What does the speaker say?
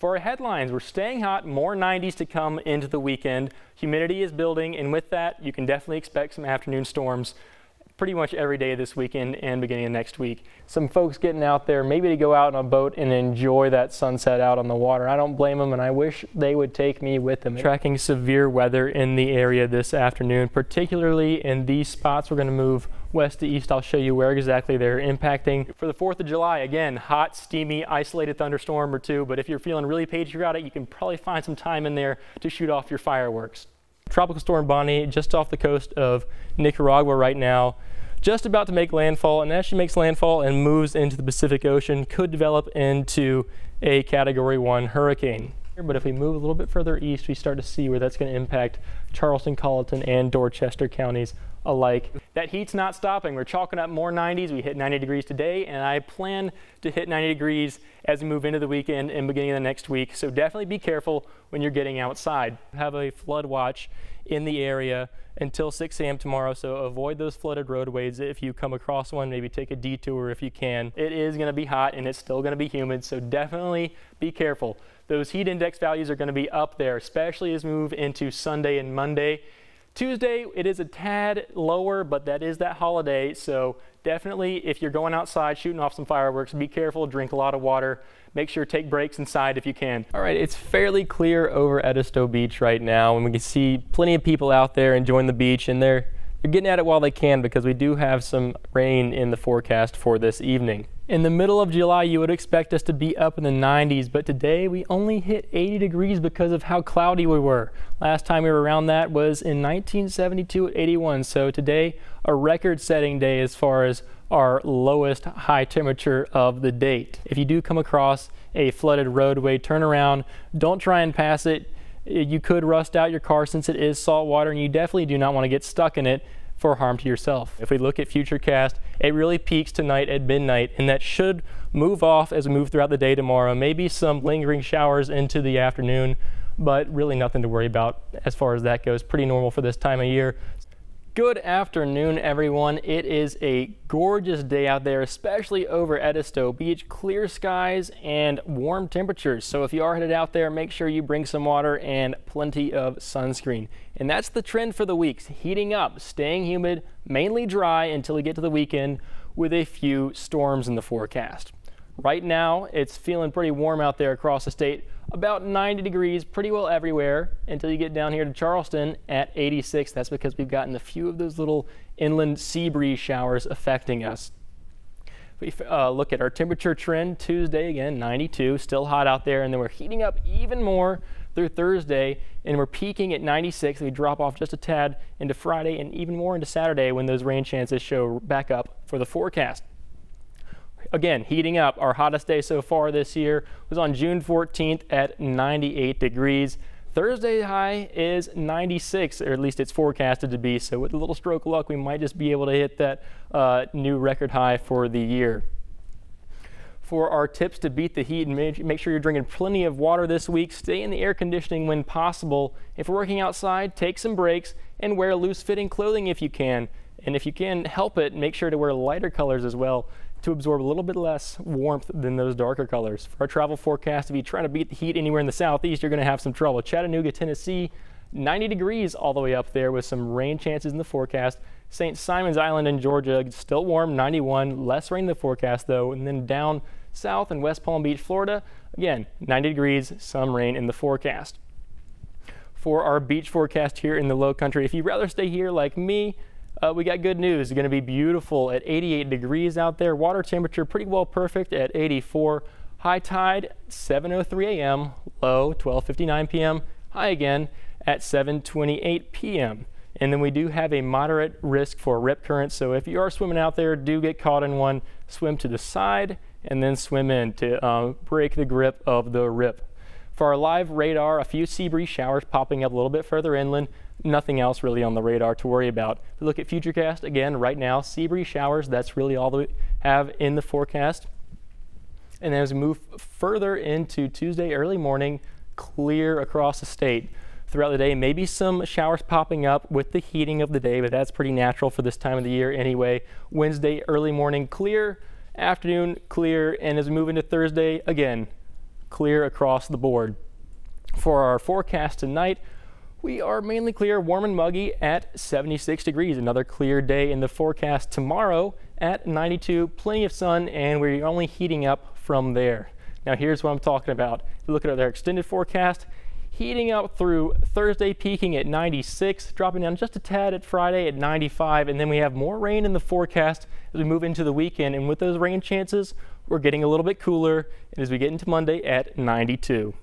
For our headlines, we're staying hot, more 90s to come into the weekend. Humidity is building, and with that, you can definitely expect some afternoon storms pretty much every day this weekend and beginning of next week. Some folks getting out there maybe to go out on a boat and enjoy that sunset out on the water. I don't blame them and I wish they would take me with them. Tracking severe weather in the area this afternoon, particularly in these spots. We're going to move west to east. I'll show you where exactly they're impacting. For the 4th of July, again, hot, steamy, isolated thunderstorm or two, but if you're feeling really patriotic, you can probably find some time in there to shoot off your fireworks. Tropical Storm Bonnie just off the coast of Nicaragua right now just about to make landfall, and as she makes landfall and moves into the Pacific Ocean, could develop into a Category 1 hurricane. But if we move a little bit further east, we start to see where that's going to impact Charleston, Colleton, and Dorchester counties alike. That heat's not stopping. We're chalking up more 90s. We hit 90 degrees today, and I plan to hit 90 degrees as we move into the weekend and beginning of the next week. So definitely be careful when you're getting outside. Have a flood watch in the area until 6 a.m. tomorrow, so avoid those flooded roadways. If you come across one, maybe take a detour if you can. It is going to be hot and it's still going to be humid, so definitely be careful. Those heat index values are going to be up there, especially as we move into Sunday and Monday. Tuesday, it is a tad lower, but that is that holiday, so definitely if you're going outside shooting off some fireworks, be careful, drink a lot of water. Make sure take breaks inside if you can. All right, it's fairly clear over Edisto Beach right now, and we can see plenty of people out there enjoying the beach, and they're, they're getting at it while they can because we do have some rain in the forecast for this evening. In the middle of July, you would expect us to be up in the 90s, but today we only hit 80 degrees because of how cloudy we were. Last time we were around that was in 1972 at 81, so today a record-setting day as far as our lowest high temperature of the date. If you do come across a flooded roadway, turn around, don't try and pass it. You could rust out your car since it is salt water and you definitely do not want to get stuck in it for harm to yourself. If we look at Futurecast, it really peaks tonight at midnight, and that should move off as we move throughout the day tomorrow. Maybe some lingering showers into the afternoon, but really nothing to worry about as far as that goes. Pretty normal for this time of year. Good afternoon, everyone. It is a gorgeous day out there, especially over at Edisto Beach. Clear skies and warm temperatures. So if you are headed out there, make sure you bring some water and plenty of sunscreen. And that's the trend for the weeks. Heating up, staying humid, mainly dry until we get to the weekend with a few storms in the forecast. Right now, it's feeling pretty warm out there across the state about 90 degrees pretty well everywhere until you get down here to Charleston at 86. That's because we've gotten a few of those little inland sea breeze showers affecting us. We uh, look at our temperature trend Tuesday again 92 still hot out there and then we're heating up even more through Thursday and we're peaking at 96 we drop off just a tad into Friday and even more into Saturday when those rain chances show back up for the forecast again, heating up. Our hottest day so far this year was on June 14th at 98 degrees. Thursday high is 96, or at least it's forecasted to be. So with a little stroke of luck, we might just be able to hit that uh, new record high for the year. For our tips to beat the heat and make sure you're drinking plenty of water this week, stay in the air conditioning when possible. If you're working outside, take some breaks and wear loose fitting clothing if you can. And if you can help it, make sure to wear lighter colors as well to absorb a little bit less warmth than those darker colors. For our travel forecast, if you try to beat the heat anywhere in the southeast, you're going to have some trouble. Chattanooga, Tennessee, 90 degrees all the way up there with some rain chances in the forecast. St. Simon's Island in Georgia, still warm, 91, less rain in the forecast though. And then down south in West Palm Beach, Florida, again, 90 degrees, some rain in the forecast. For our beach forecast here in the low country, if you'd rather stay here like me, uh, we got good news. It's going to be beautiful at 88 degrees out there. Water temperature pretty well perfect at 84. High tide 7:03 a.m. Low 12:59 p.m. High again at 7:28 p.m. And then we do have a moderate risk for rip current. So if you are swimming out there, do get caught in one, swim to the side and then swim in to uh, break the grip of the rip. For our live radar, a few sea breeze showers popping up a little bit further inland nothing else really on the radar to worry about. If we look at Futurecast, again, right now, sea breeze showers, that's really all that we have in the forecast. And as we move further into Tuesday early morning, clear across the state throughout the day. Maybe some showers popping up with the heating of the day, but that's pretty natural for this time of the year anyway. Wednesday early morning clear, afternoon clear, and as we move into Thursday, again, clear across the board. For our forecast tonight, we are mainly clear, warm and muggy at 76 degrees. Another clear day in the forecast tomorrow at 92. Plenty of sun, and we're only heating up from there. Now, here's what I'm talking about. If you look at our extended forecast, heating up through Thursday, peaking at 96, dropping down just a tad at Friday at 95, and then we have more rain in the forecast as we move into the weekend. And with those rain chances, we're getting a little bit cooler and as we get into Monday at 92.